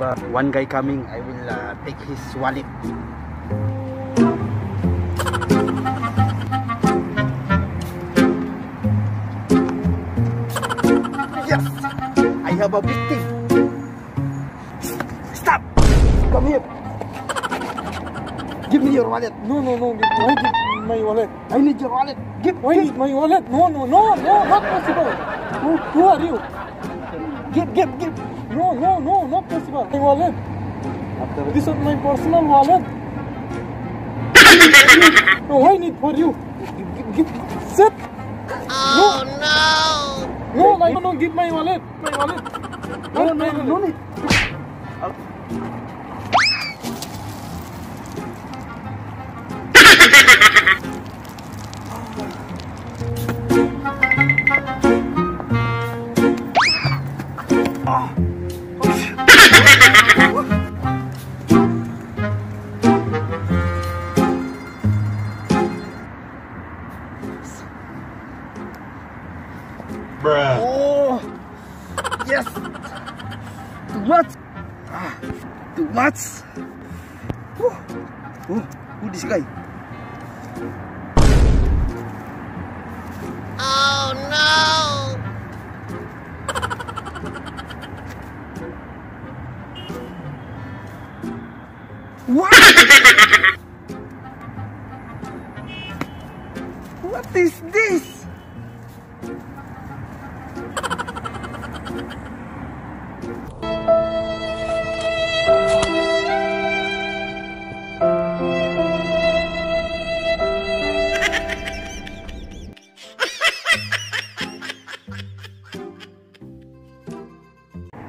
uh, one guy coming, I will uh, take his wallet. Yes! I have a victim. Stop! Come here. Give me your wallet. No, no, no. Give, why give my wallet? I need your wallet. Give, Why give, need my wallet? No, no, no, no, not possible. Who, who are you? Give, give, give. No, no, no, not possible. My wallet. This is my personal wallet. no, why need for you? Give, give, give. Sit. Oh no. No, no, no, no, give my wallet. My wallet. No, no, no, no Oh. Bruh. Oh. Yes. Do what? Ah. Do what? Who? Who? Who this guy? What? is this?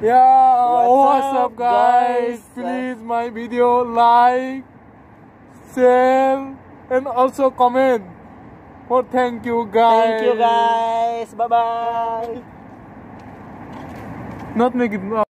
Yeah, What's what's, up, up, guys? guys? Please my video like, share, and also comment. For thank you guys. Thank you guys. Bye bye. Not make it.